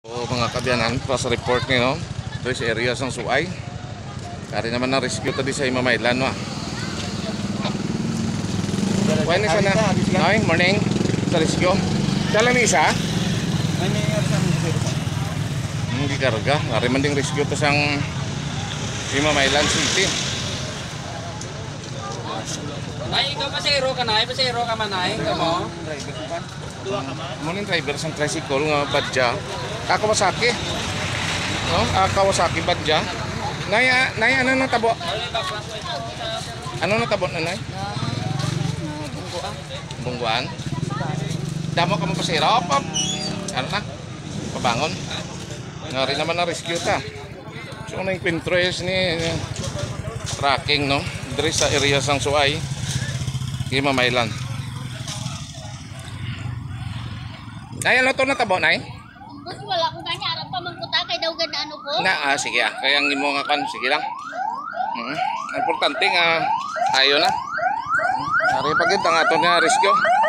O mga kabyanan, para sa report ni no, doon sa area sang Suay. Kari naman na rescue tadi sa Imamaylan no. Kuha ni sana. Ay, morning. Sa rescue. Dala ni isa. Hindi karga. Kari man ding rescue to sang Imamaylan City. Nay, ikaw pasero ka na, pasero ka man ay, ikaw mo. Morning driver sang tricycle nga badja. Kawasaki. No? Ah, Kawasaki badja. Nay, ah, nay ano na tabo? Ano na tabo na nay? Bungguan. Damo ka mo pa sira pa. Ano na? Pabangon. Nga rin naman na rescue ta. So na yung pintres ni eh, tracking no. Diri sa area sang Suay. Gima Mailan. Nay, ano to na tabo nay? Bus wala ko ganya aram pa magputa kay daw ganda ano ko. Na, ah, sige ah. Kaya ang imo nga kan, sige lang. Mm. Importante nga tayo na. Ari pagid ang ato nga rescue.